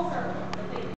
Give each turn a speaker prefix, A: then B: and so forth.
A: full circle.